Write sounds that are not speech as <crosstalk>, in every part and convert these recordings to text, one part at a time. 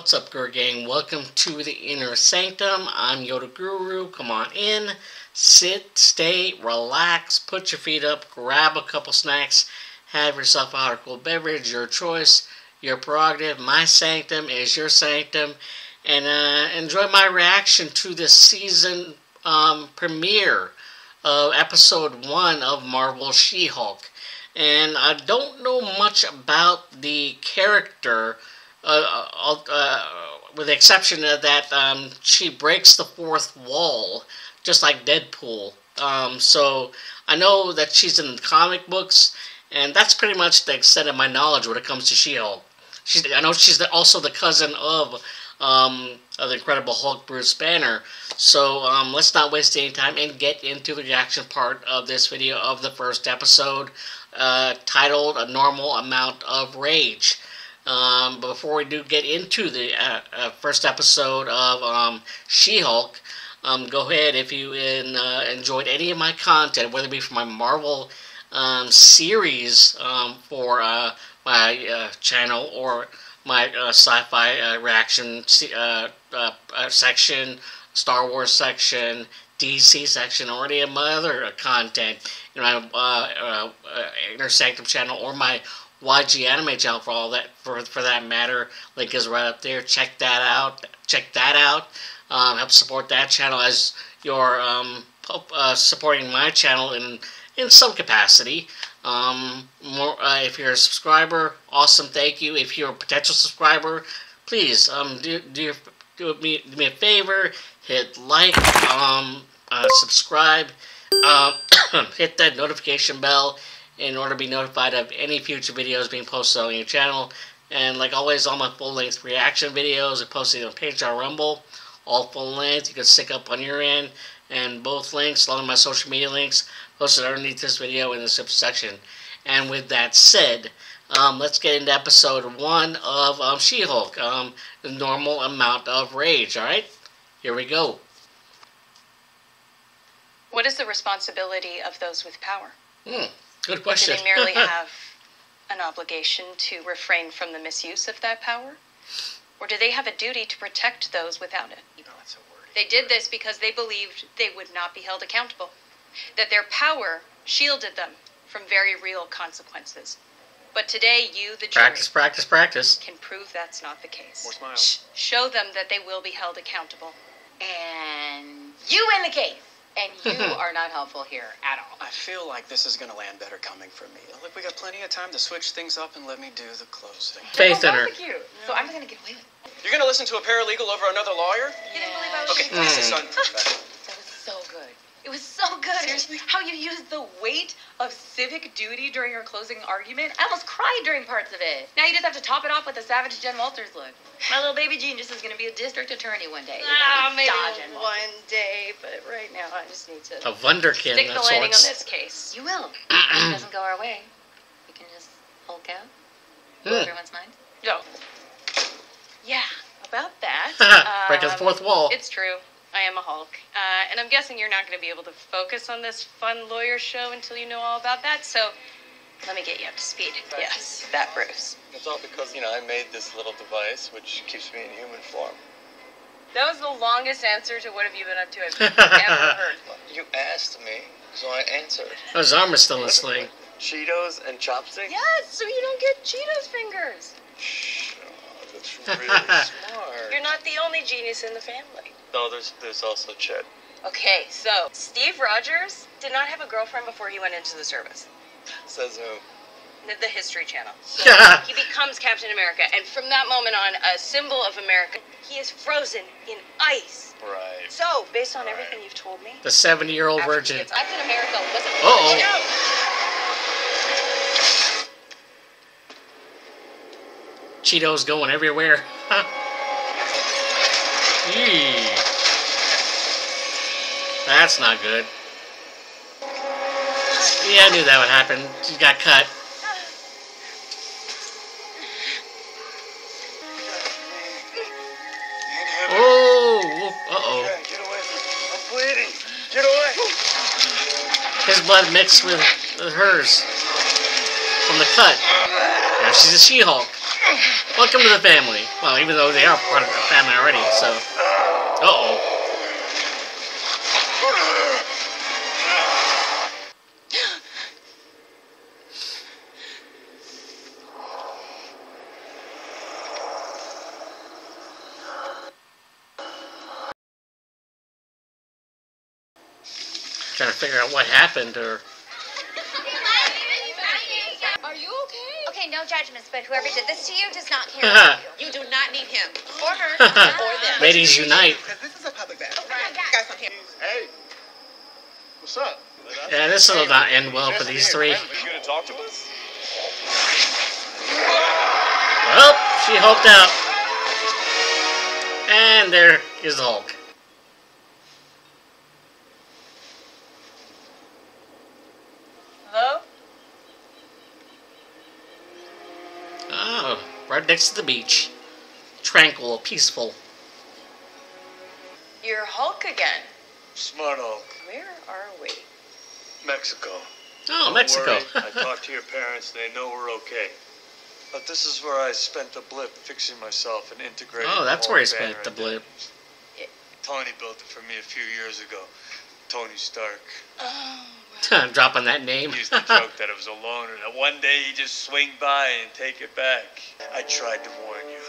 What's up, Guru Gang? Welcome to the Inner Sanctum. I'm Yoda Guru. Come on in, sit, stay, relax, put your feet up, grab a couple snacks, have yourself a hot cold beverage, your choice, your prerogative. My sanctum is your sanctum. And uh, enjoy my reaction to the season um, premiere of episode one of Marvel She Hulk. And I don't know much about the character with the exception of that um, she breaks the fourth wall, just like Deadpool. Um, so I know that she's in comic books, and that's pretty much the extent of my knowledge when it comes to She-Hulk. She's, I know she's the, also the cousin of, um, of the Incredible Hulk, Bruce Banner. So um, let's not waste any time and get into the reaction part of this video of the first episode, uh, titled "A Normal Amount of Rage." Um, before we do get into the uh, uh, first episode of um, She-Hulk, um, go ahead if you in, uh, enjoyed any of my content, whether it be from my Marvel um, series um, for uh, my uh, channel or my uh, sci-fi reaction section, Star Wars section, DC section, or any of my other content in my Inner Sanctum channel or my YG Anime channel for all that for for that matter. Link is right up there. Check that out. Check that out. Um, help support that channel as you're um, uh, supporting my channel in in some capacity. Um, more uh, if you're a subscriber, awesome. Thank you. If you're a potential subscriber, please um, do do, do me do me a favor. Hit like, um, uh, subscribe, uh, <coughs> hit that notification bell in order to be notified of any future videos being posted on your channel. And like always, all my full-length reaction videos are posted on Patreon Rumble. All full length, you can stick up on your end. And both links, along with my social media links, posted underneath this video in the description section. And with that said, um, let's get into episode one of um, She-Hulk, um, the normal amount of rage, alright? Here we go. What is the responsibility of those with power? Hmm. Good question. Do they merely <laughs> have an obligation to refrain from the misuse of that power? Or do they have a duty to protect those without it? No, that's a word. They did this because they believed they would not be held accountable, that their power shielded them from very real consequences. But today, you, the jury, practice, practice, practice, can prove that's not the case. More smiles. Sh- show them that they will be held accountable. And you win the case and you <laughs> are not helpful here at all. I feel like this is going to land better coming from me. Look, we got plenty of time to switch things up and let me do the closing. Faith in her. You. So I'm going to get away with it. You're going to listen to a paralegal over another lawyer? You didn't believe I was Okay, mm. this is unprofessional. that was so good. It was so good. Seriously? How you used the weight of civic duty during your closing argument? I almost cried during parts of it. Now you just have to top it off with a savage Jen Walters look. My little baby genius is going to be a district attorney one day. Ah, maybe one day, but right now I just need to a wunderkind stick the landing sorts. on this case. You will. <clears throat> if it doesn't go our way, we can just hulk out. Blow Hmm. everyone's mind. No. Yeah, about that. <laughs> Breaking the um, fourth wall. It's true. I am a Hulk. Uh, and I'm guessing you're not going to be able to focus on this fun lawyer show until you know all about that. So let me get you up to speed. Yes, that Bruce. It's all because, you know, I made this little device which keeps me in human form. That was the longest answer to what have you been up to I've <laughs> ever heard. You asked me, so I answered. His arm is still in the sling. Cheetos and chopsticks? Yes, so you don't get Cheetos fingers. Shh, oh, that's really <laughs> smart. You're not the only genius in the family. No, there's there's also Chet. Okay, so Steve Rogers did not have a girlfriend before he went into the service. Says who? The, the History Channel. <laughs> So he becomes Captain America, and from that moment on, a symbol of America, he is frozen in ice. Right. So, based on everything you've told me, The 70 year old virgin. gets Captain America wasn't. Uh-oh. Cheetos going everywhere. <laughs> Eee. That's not good. Yeah, I knew that would happen. She got cut. Oh, uh-oh. Get away from me. I'm bleeding. Get away. His blood mixed with, hers from the cut. Now she's a She-Hulk. Welcome to the family. Well, even though they are part of the family already, so. Uh oh. Trying to figure out what happened, or Are you okay? Okay, no judgments, but whoever did this to you does not care <laughs> about you. You do not need him. Or her. <laughs> Or them. <laughs> ladies unite. Because this is a public bathroom. Oh right. You got some here. Hey, what's up? Yeah, this will not end well for these three. You gonna talk to us? Well, she hulked out. And there is the Hulk. Hello? Oh, right next to the beach. Tranquil, peaceful. You're Hulk again. Smart Hulk. Where are we? Mexico. Oh, Don't Mexico. worry, I <laughs> talked to your parents. They know we're okay. But this is where I spent the blip fixing myself and integrating. Oh, that's the where he whole spent the blip. Tony built it for me a few years ago. Tony Stark. Oh, <laughs> I'm dropping that name. He used to joke that it was a loner. That one day he'd just swing by and take it back. I tried to warn you.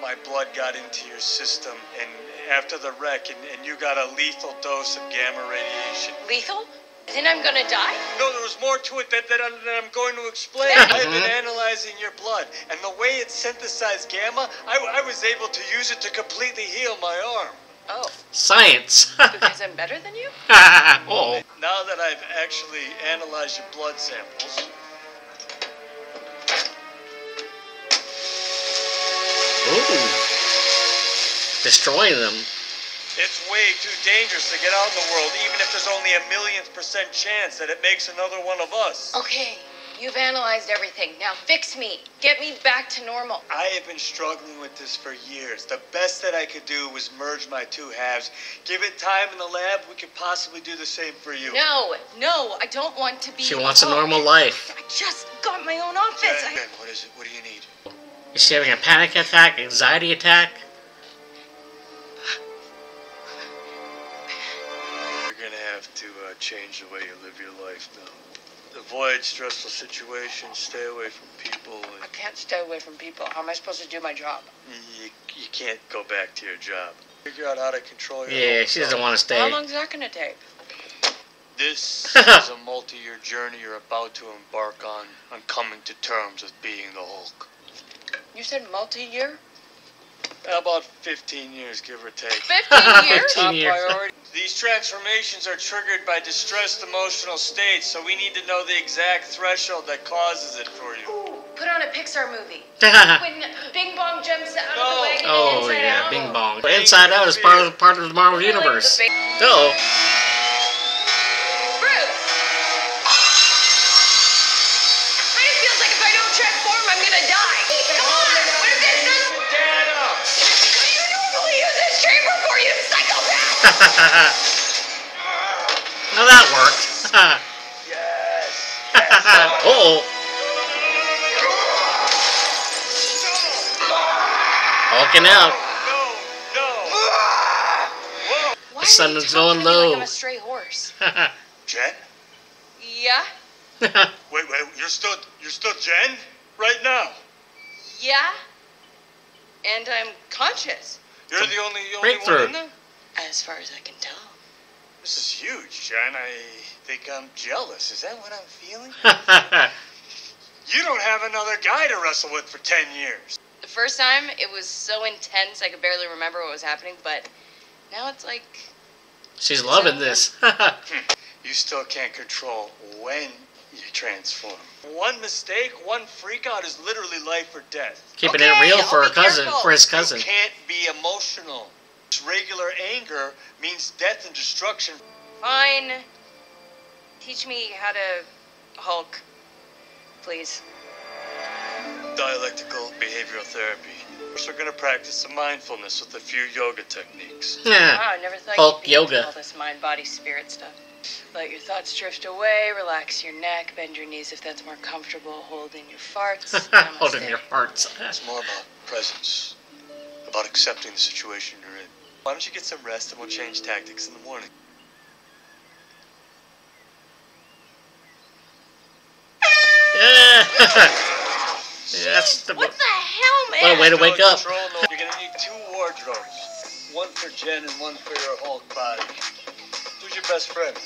My blood got into your system, and after the wreck, and, and you got a lethal dose of gamma radiation. lethal? Then I'm gonna die? No, there was more to it that, that, I'm, that I'm going to explain. I've been mm-hmm. analyzing your blood, and the way it synthesized gamma, I, I was able to use it to completely heal my arm. Oh, Science. <laughs> because I'm better than you? <laughs> oh. Now that I've actually analyzed your blood samples, Ooh. Destroying them. it's way too dangerous to get out in the world, even if there's only a millionth percent chance that it makes another one of us. Okay, you've analyzed everything. Now fix me. Get me back to normal. I have been struggling with this for years. The best that I could do was merge my two halves. Give it time in the lab, we could possibly do the same for you. No, no, I don't want to be. She wants a normal life. I just got my own office. Ben, I- Ben, what is it? What do you need? Is she having a panic attack, anxiety attack? You're gonna have to uh, change the way you live your life now. Avoid stressful situations. Stay away from people. I can't stay away from people. How am I supposed to do my job? you, you can't go back to your job. Figure out how to control your Yeah, she doesn't want to stay. How stay. long is that gonna take? This <laughs> is a multi-year journey you're about to embark on, on coming to terms with being the Hulk. You said multi-year? About 15 years, give or take. 15 <laughs> years? 15 years. These transformations are triggered by distressed emotional states, so we need to know the exact threshold that causes it for you. Put on a Pixar movie. <laughs> When Bing Bong jumps out of the wagon oh and Inside yeah, Out. Bing Bong. Inside Out is part of part of the Marvel Really, Universe. the Oh, psychopath? <laughs> now that worked. <laughs> Yes! oh, hulking out. No! No! Why sun is talking going low. Like I'm a stray horse. <laughs> Jen? Yeah? Wait, wait, you're still, you're still Jen? Right now? Yeah? And I'm conscious. You're the only, only breakthrough. one in there? As far as I can tell. This is huge, Jen. I think I'm jealous. Is that what I'm feeling? <laughs> You don't have another guy to wrestle with for 10 years. The first time, it was so intense I could barely remember what was happening, but now it's like. She's loving this. <laughs> Hmm. You still can't control when you transform. One mistake, one freak out is literally life or death. Keeping Okay, it real I'll for her cousin, careful. for his You cousin. can't be emotional. Regular anger means death and destruction. Fine. Teach me how to Hulk. Please. Dialectical behavioral therapy. First, we're going to practice some mindfulness with a few yoga techniques. <laughs> Yeah. Wow, I never thought Hulk you'd be yoga. all this mind, body, spirit stuff. Let your thoughts drift away, relax your neck, bend your knees if that's more comfortable, hold in your farts. <laughs> Hold in your farts. It's more about presence, about accepting the situation you're in. Why don't you get some rest and we'll change tactics in the morning? Yeah. <laughs> That's the. What the hell, man? What a way to wake up. Control, no. You're gonna need two wardrobes. One for Jen and one for your Hulk body. Who's your best friend?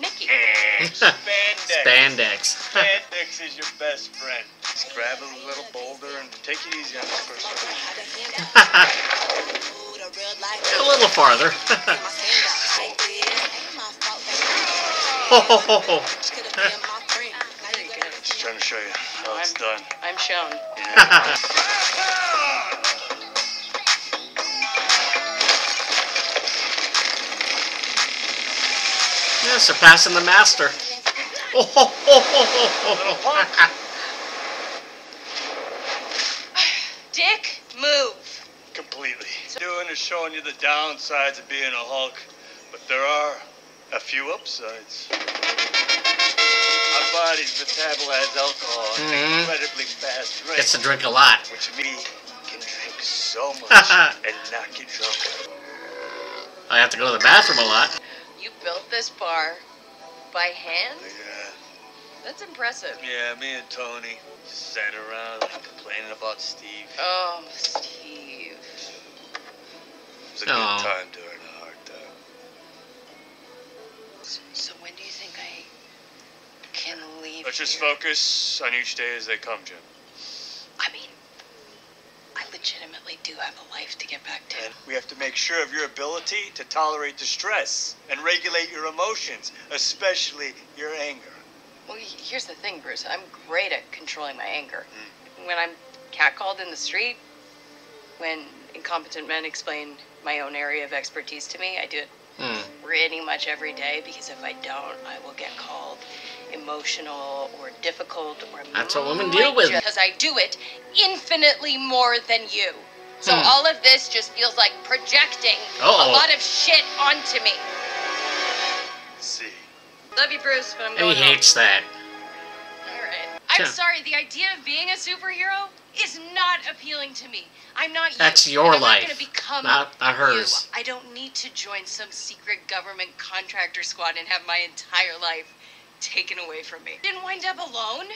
Nikki. <laughs> Spandex. Spandex. <laughs> Spandex is your best friend. Just grab a little boulder and take it easy on this person. <laughs> a little farther. oh, <laughs> Just trying to show you how it's done. I'm shown. Yeah. yeah, surpassing the master. <laughs> Oh, Dick, move. Completely. Doing is showing you the downsides of being a Hulk, but there are a few upsides. Our bodies metabolize alcohol at an Mhm. incredibly fast rate, Gets to drink a lot. which me can drink so <laughs> much and not get drunk. I have to go to the bathroom a lot. You built this bar by hand? Yeah, That's impressive. yeah. Me and Tony just sat around complaining about Steve. Oh, Steve. It was a Aw. good oh. time during a hard time. So when do you think I can leave? Let's just focus on each day as they come, Jim. I mean, I legitimately do have a life to get back to. And we have to make sure of your ability to tolerate the stress and regulate your emotions, especially your anger. Well, here's the thing, Bruce. I'm great at controlling my anger. When I'm catcalled in the street, when incompetent men explain my own area of expertise to me, I do it Hmm. pretty much every day because if I don't, I will get called emotional or difficult or That's what women deal with. Because I do it infinitely more than you. So Hmm. all of this just feels like projecting Uh-oh. a lot of shit onto me. Love you, Bruce, but I'm He going home. hates that. All right. I'm sorry. The idea of being a superhero is not appealing to me. I'm not you. That's your and I'm life, Not gonna become not- not hers. You. I don't need to join some secret government contractor squad and have my entire life taken away from me. Didn't wind up alone.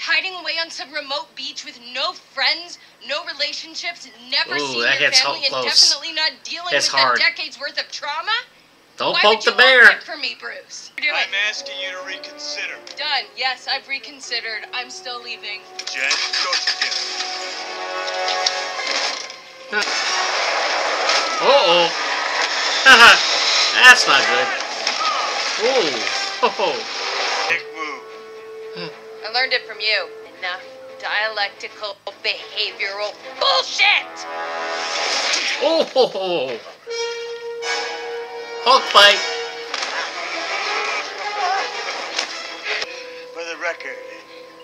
Hiding away on some remote beach with no friends, no relationships, never Ooh, seeing that your family, and definitely not dealing Hits with hard. decade's worth of trauma. Don't Why poke would the you bear. want that for me, Bruce? You're I'm asking you to reconsider. Done. Yes, I've reconsidered. I'm still leaving. Jen, don't you get it? Uh oh. That's not good. Ooh. <laughs> Oh. Dick move. I learned it from you. Enough dialectical behavioral bullshit! Oh. <laughs> Hulk fight. For the record,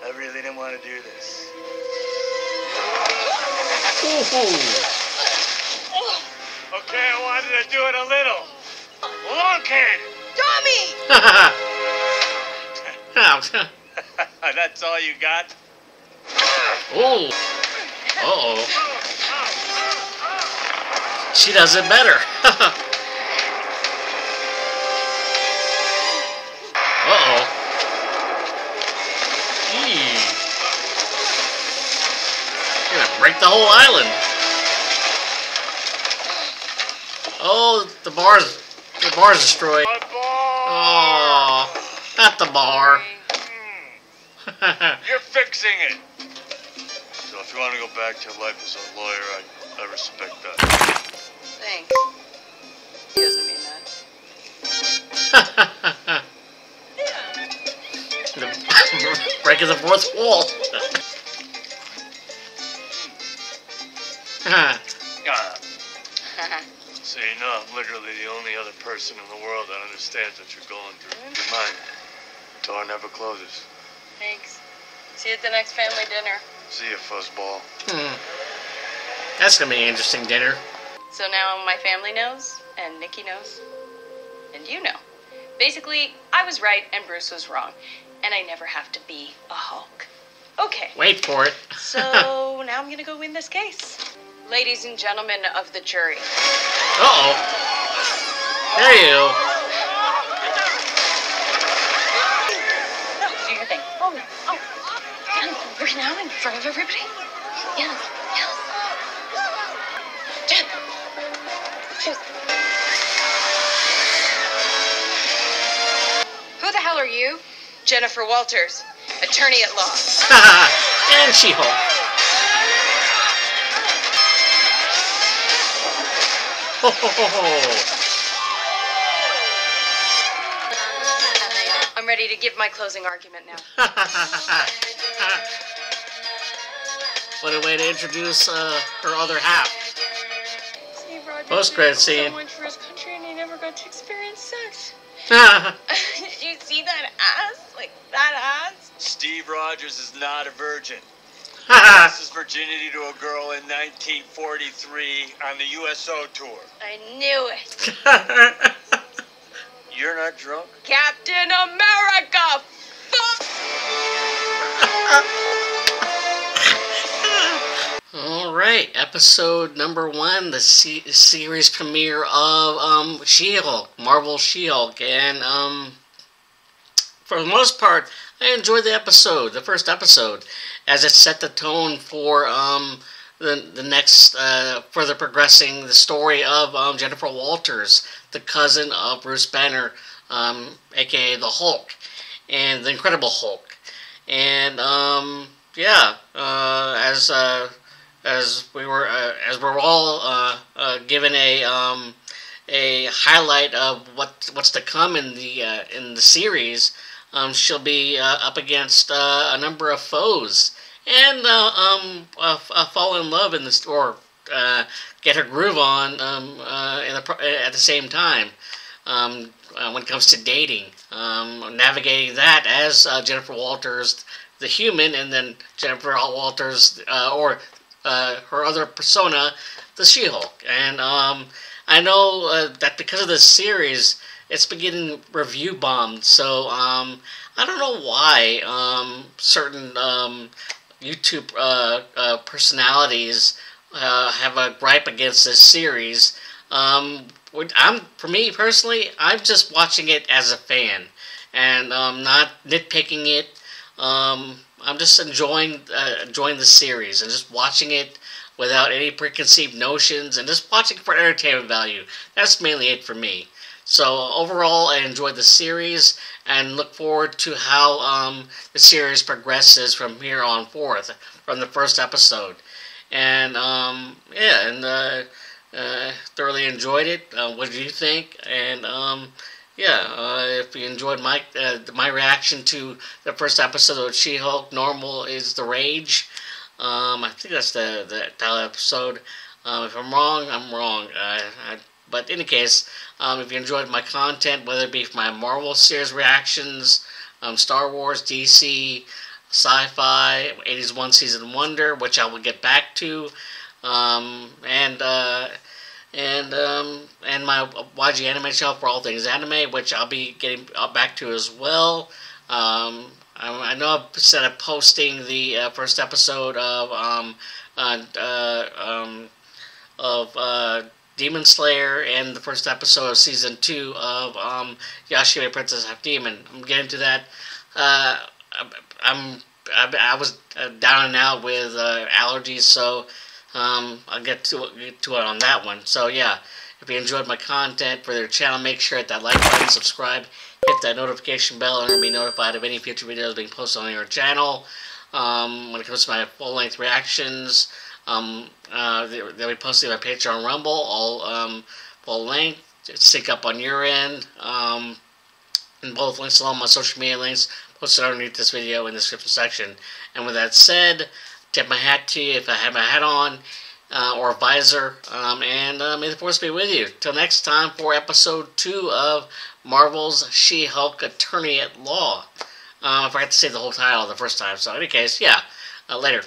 I really didn't want to do this. Ooh. Okay, I wanted to do it a little. Lunkhead! Tommy! <laughs> That's all you got? Ooh. Uh oh. She does it better. <laughs> break the whole island. Oh, the bar's the bar's destroyed. Oh, not the bar. <laughs> You're fixing it. So if you want to go back to your life as a lawyer, I, I respect that. Thanks. He doesn't mean that. <laughs> <laughs> Breaking the fourth wall. <laughs> so you know I'm literally the only other person in the world that understands what you're going through. Your mind. Door never closes. Thanks. See you at the next family dinner. See you, fuzzball. Hmm. That's gonna be an interesting dinner. So now my family knows, and Nikki knows, and you know. Basically, I was right and Bruce was wrong. And I never have to be a Hulk. Okay. Wait for it. So <laughs> now I'm gonna go win this case. Ladies and gentlemen of the jury. Uh oh. There you go. Do your thing. Oh, no. Oh. Jen, Right now in front of everybody? Yes. Yes. Jen. Shoes. Who the hell are you? Jennifer Walters, attorney at law. <laughs> and She-Hulk. <laughs> I'm ready to give my closing argument now. <laughs> what a way to introduce uh, her other half. Steve Rogers Post-credit did so scene. much for his country and he never got to experience sex. <laughs> Did you see that ass? Like that ass? Steve Rogers is not a virgin. <laughs> This is virginity to a girl in 1943 on the USO tour. I knew it. <laughs> You're not drunk? Captain America! <laughs> All right, episode number one, the se- series premiere of um, She-Hulk, Marvel She-Hulk, and um, for the most part, I enjoyed the episode, the first episode, as it set the tone for um, the the next uh, further progressing the story of um, Jennifer Walters, the cousin of Bruce Banner, um, aka the Hulk, and the Incredible Hulk, and um, yeah, uh, as uh, as we were uh, as we're all uh, uh, given a um, a highlight of what what's to come in the in the series. Um, she'll be up against a number of foes and uh, um, uh, uh, fall in love in the store, get her groove on um, the, at the same time. Um, when it comes to dating, um, navigating that as Jennifer Walters, the human, and then Jennifer Walters, or her other persona, the She-Hulk. And um, I know that because of this series, it's been getting review bombed. So um, I don't know why um, certain um, YouTube uh, uh, personalities uh, have a gripe against this series. Um, I'm for me personally, I'm just watching it as a fan and um, not nitpicking it. Um, I'm just enjoying uh, enjoying the series and just watching it without any preconceived notions and just watching for entertainment value. That's mainly it for me. So overall, I enjoyed the series and look forward to how um, the series progresses from here on forth, from the first episode. And um, yeah, and uh, uh, thoroughly enjoyed it. Uh, what did you think? And um, yeah, uh, if you enjoyed my uh, my reaction to the first episode of She-Hulk, normal is the rage. Um, I think that's the the title episode. Um, if I'm wrong, I'm wrong. I, but in any case, um, if you enjoyed my content, whether it be my Marvel series reactions, um, Star Wars, DC, sci-fi, 80s One Season Wonder, which I will get back to, um, and uh, and um, and my YG Anime channel for all things anime, which I'll be getting back to as well. Um, I, I know I've said I'm posting the uh, first episode of um, uh, uh, um, of uh, Demon Slayer and the first episode of season two of um, Yashahime Princess Half Demon. I'm getting to that. Uh, I'm I, I was uh, down and out with uh, allergies, so um, I'll get to get to it on that one. So yeah, if you enjoyed my content for their channel, make sure hit that like button, subscribe, hit that notification bell, and be notified of any future videos being posted on your channel. Um, when it comes to my full-length reactions, um, uh, they, they'll be posted on Patreon Rumble, all um, full length, sync up on your end. Um, and both links along my social media links posted underneath this video in the description section. And with that said, tip my hat to you if I have my hat on uh, or a visor. Um, and uh, may the force be with you. Till next time for episode two of Marvel's She-Hulk Attorney at Law. Um, I forgot to say the whole title the first time. So in any case, yeah. Uh, later.